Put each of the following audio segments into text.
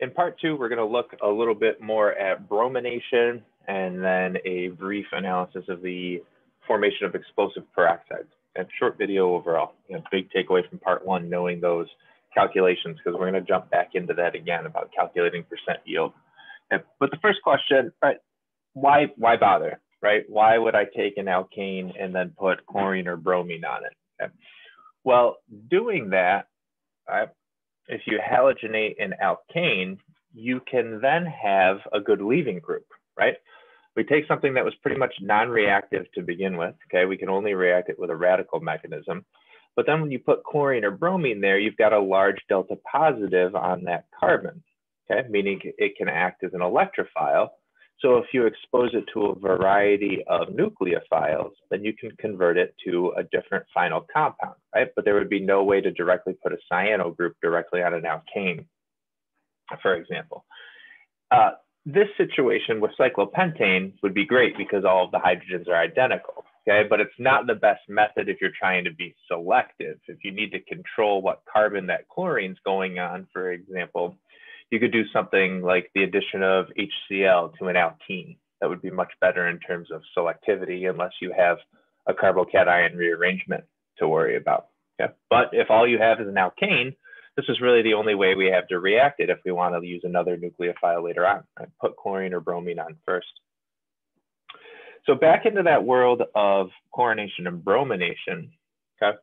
in part two, we're going to look a little bit more at bromination and then a brief analysis of the formation of explosive peroxides. And short video overall. You know, big takeaway from part one, knowing those calculations, because we're going to jump back into that again about calculating percent yield. But the first question, right, why, why bother, right? Why would I take an alkane and then put chlorine or bromine on it? Okay. Well, doing that, if you halogenate an alkane, you can then have a good leaving group, right? We take something that was pretty much non-reactive to begin with, okay? We can only react it with a radical mechanism. But then when you put chlorine or bromine there, you've got a large delta positive on that carbon, okay? Meaning it can act as an electrophile so if you expose it to a variety of nucleophiles, then you can convert it to a different final compound, right? But there would be no way to directly put a cyano group directly on an alkane, for example. Uh, this situation with cyclopentane would be great because all of the hydrogens are identical, okay? But it's not the best method if you're trying to be selective. If you need to control what carbon that chlorine's going on, for example, you could do something like the addition of HCl to an alkene. That would be much better in terms of selectivity, unless you have a carbocation rearrangement to worry about. But if all you have is an alkane, this is really the only way we have to react it if we want to use another nucleophile later on. Right? Put chlorine or bromine on first. So back into that world of chlorination and bromination, okay?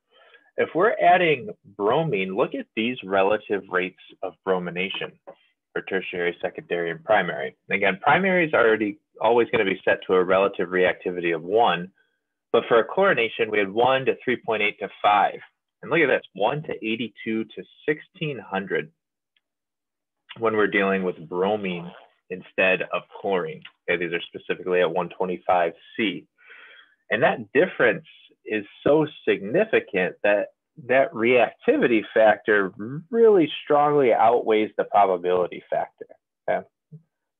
If we're adding bromine, look at these relative rates of bromination for tertiary, secondary, and primary. Again, primary is already always going to be set to a relative reactivity of one, but for a chlorination, we had one to 3.8 to five. And look at this, one to 82 to 1600 when we're dealing with bromine instead of chlorine. Okay, these are specifically at 125C. And that difference is so significant that that reactivity factor really strongly outweighs the probability factor. Okay?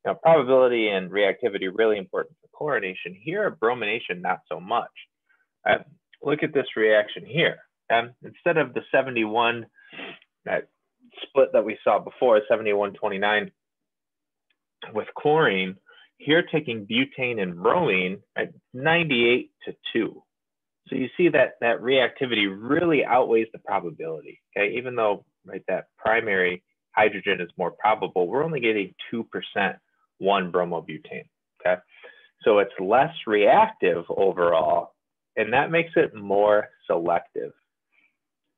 Now, probability and reactivity really important for chlorination. Here, bromination, not so much. Right? Look at this reaction here. And instead of the 71 that split that we saw before, 71-29 with chlorine, here taking butane and bromine at 98 to 2. So you see that that reactivity really outweighs the probability. Okay, even though right that primary hydrogen is more probable, we're only getting two percent one bromobutane. Okay, so it's less reactive overall, and that makes it more selective.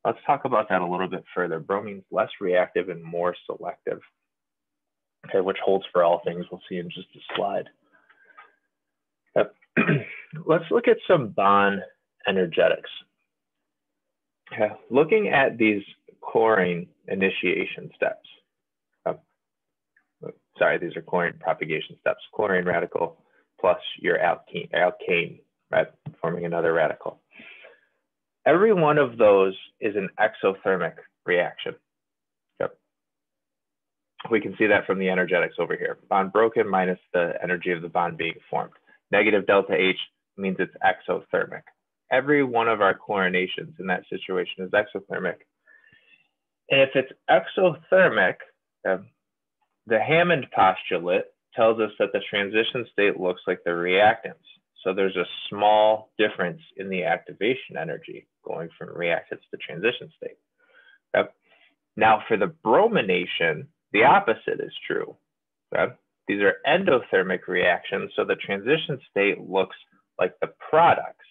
Let's talk about that a little bit further. Bromine's less reactive and more selective. Okay, which holds for all things. We'll see in just a slide. Yep. Let's look at some bond energetics. Okay. Looking at these chlorine initiation steps. Oh, sorry, these are chlorine propagation steps. Chlorine radical plus your alkene, alkane, right, forming another radical. Every one of those is an exothermic reaction. Yep. We can see that from the energetics over here. Bond broken minus the energy of the bond being formed. Negative delta H means it's exothermic every one of our chlorinations in that situation is exothermic. And if it's exothermic, uh, the Hammond postulate tells us that the transition state looks like the reactants. So there's a small difference in the activation energy going from reactants to transition state. Now for the bromination, the opposite is true. These are endothermic reactions, so the transition state looks like the products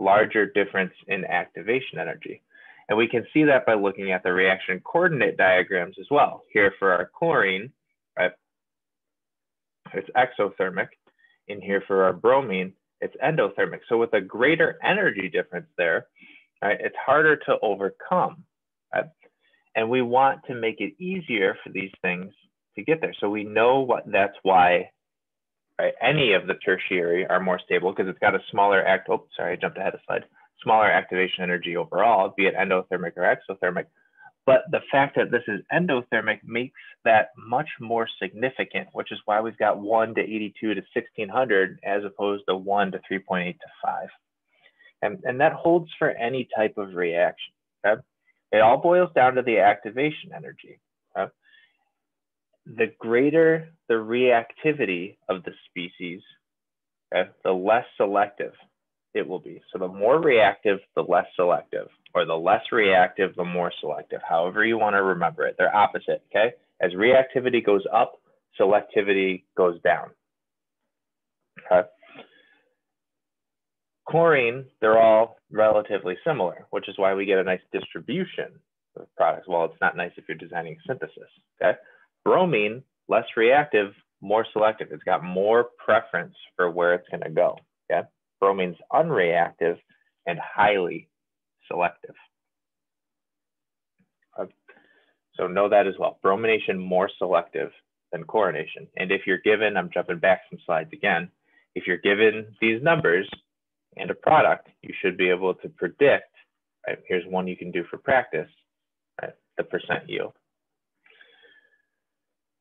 larger difference in activation energy. And we can see that by looking at the reaction coordinate diagrams as well. Here for our chlorine, right, it's exothermic. In here for our bromine, it's endothermic. So with a greater energy difference there, right, it's harder to overcome. Right? And we want to make it easier for these things to get there. So we know what that's why Any of the tertiary are more stable because it's got a smaller act. Oh, sorry, I jumped ahead a slide. Smaller activation energy overall, be it endothermic or exothermic. But the fact that this is endothermic makes that much more significant, which is why we've got 1 to 82 to 1600 as opposed to 1 to 3.8 to 5. And, and that holds for any type of reaction. Okay? It all boils down to the activation energy. The greater the reactivity of the species, okay, the less selective it will be. So the more reactive, the less selective, or the less reactive, the more selective, however you want to remember it. They're opposite, okay? As reactivity goes up, selectivity goes down, okay? Chlorine, they're all relatively similar, which is why we get a nice distribution of products. Well, it's not nice if you're designing synthesis, okay? Bromine, less reactive, more selective. It's got more preference for where it's gonna go, okay? Bromine's unreactive and highly selective. So know that as well. Bromination more selective than chlorination. And if you're given, I'm jumping back some slides again, if you're given these numbers and a product, you should be able to predict, right? Here's one you can do for practice, right? The percent yield.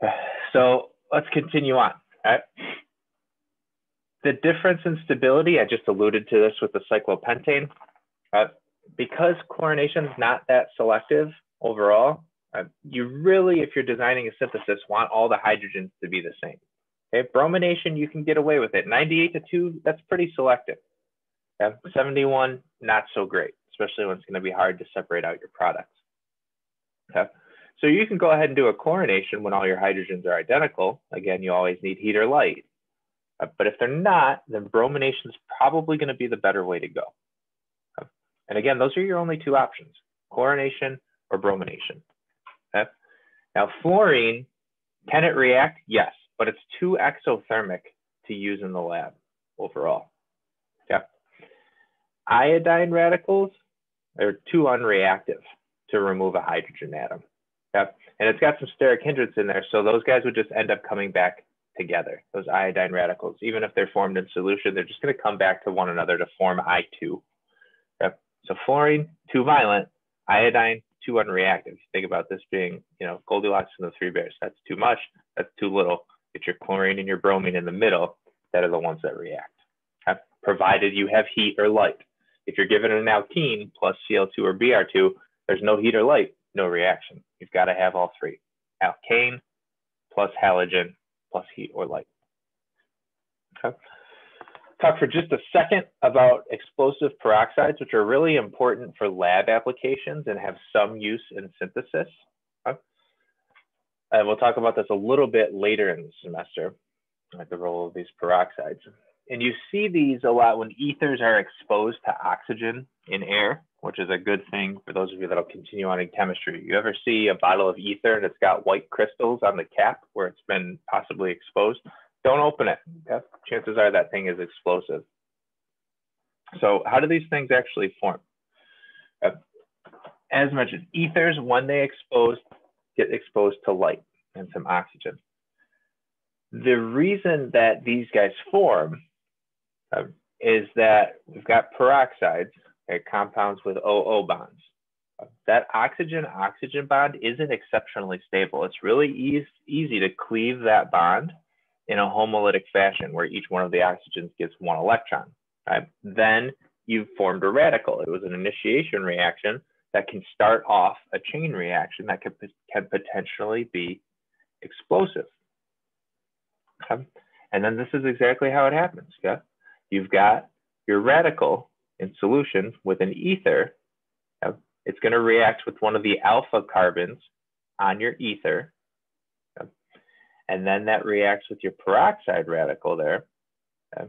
So let's continue on, right? The difference in stability, I just alluded to this with the cyclopentane. Uh, because chlorination is not that selective overall, uh, you really, if you're designing a synthesis, want all the hydrogens to be the same. Okay, bromination, you can get away with it. 98 to 2, that's pretty selective. Okay? 71, not so great, especially when it's going to be hard to separate out your products. Okay? So you can go ahead and do a chlorination when all your hydrogens are identical. Again, you always need heat or light. Uh, but if they're not, then bromination is probably going to be the better way to go. And again, those are your only two options, chlorination or bromination. Okay? Now, fluorine, can it react? Yes, but it's too exothermic to use in the lab overall. Iodine radicals are too unreactive to remove a hydrogen atom. Yep. And it's got some steric hindrance in there. So those guys would just end up coming back together, those iodine radicals. Even if they're formed in solution, they're just going to come back to one another to form I2. Yep. So fluorine, too violent. Iodine, too unreactive. Think about this being, you know, Goldilocks and the three bears. That's too much. That's too little. Get your chlorine and your bromine in the middle. That are the ones that react. Provided you have heat or light. If you're given an alkene plus Cl2 or Br2, there's no heat or light no reaction. You've got to have all three. Alkane plus halogen plus heat or light. Okay. Talk for just a second about explosive peroxides, which are really important for lab applications and have some use in synthesis. Okay. And we'll talk about this a little bit later in the semester, like the role of these peroxides. And you see these a lot when ethers are exposed to oxygen in air which is a good thing for those of you that'll continue on in chemistry. You ever see a bottle of ether and it's got white crystals on the cap where it's been possibly exposed? Don't open it. Chances are that thing is explosive. So how do these things actually form? Uh, as mentioned, ethers, when they expose, get exposed to light and some oxygen. The reason that these guys form uh, is that we've got peroxides okay, compounds with OO bonds. That oxygen-oxygen bond isn't exceptionally stable. It's really easy, easy to cleave that bond in a homolytic fashion where each one of the oxygens gets one electron. Right? Then you've formed a radical. It was an initiation reaction that can start off a chain reaction that can, can potentially be explosive. Okay? And then this is exactly how it happens. Okay? You've got your radical in solution with an ether, it's going to react with one of the alpha carbons on your ether. And then that reacts with your peroxide radical there uh,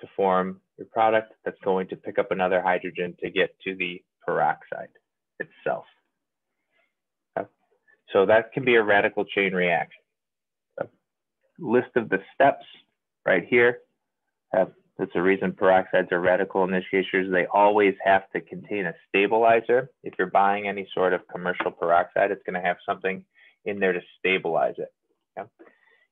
to form your product that's going to pick up another hydrogen to get to the peroxide itself. Uh, so that can be a radical chain reaction. Uh, list of the steps right here. That's the reason peroxides are radical initiators. They always have to contain a stabilizer. If you're buying any sort of commercial peroxide, it's going to have something in there to stabilize it. Okay?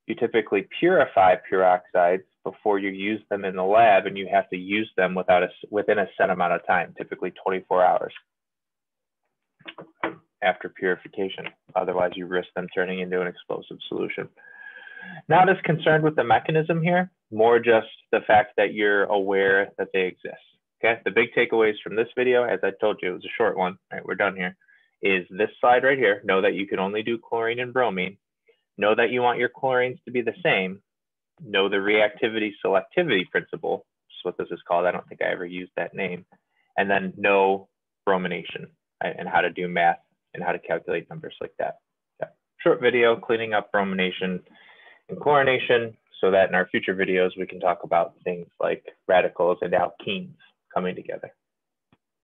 You typically purify peroxides before you use them in the lab, and you have to use them without a, within a set amount of time, typically 24 hours after purification. Otherwise, you risk them turning into an explosive solution. Not as concerned with the mechanism here, more just the fact that you're aware that they exist. Okay, the big takeaways from this video, as I told you, it was a short one, right, we're done here, is this slide right here. Know that you can only do chlorine and bromine. know that you want your chlorines to be the same, know the reactivity selectivity principle, is what this is called. I don't think I ever used that name. And then know bromination right, and how to do math and how to calculate numbers like that. Yeah. Short video cleaning up bromination and chlorination so that in our future videos we can talk about things like radicals and alkenes coming together.